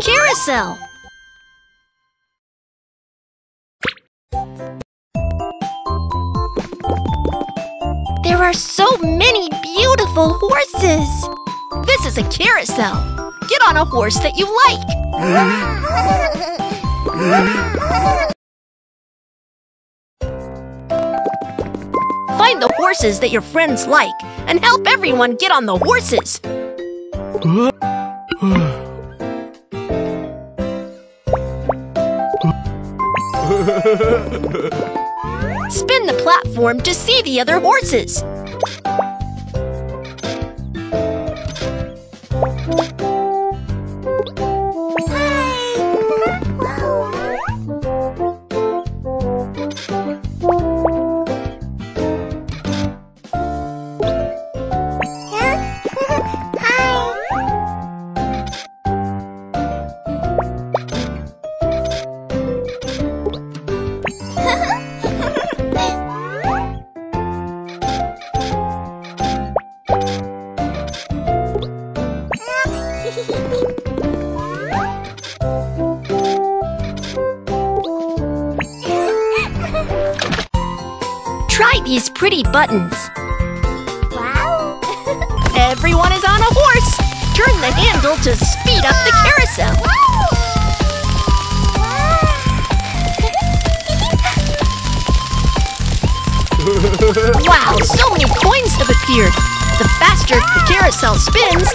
carousel. There are so many beautiful horses. This is a carousel. Get on a horse that you like. Find the horses that your friends like and help everyone get on the horses. Spin the platform to see the other horses. Try these pretty buttons. Wow! Everyone is on a horse. Turn the handle to speed up the carousel. Wow, so many coins have appeared. The faster the carousel spins,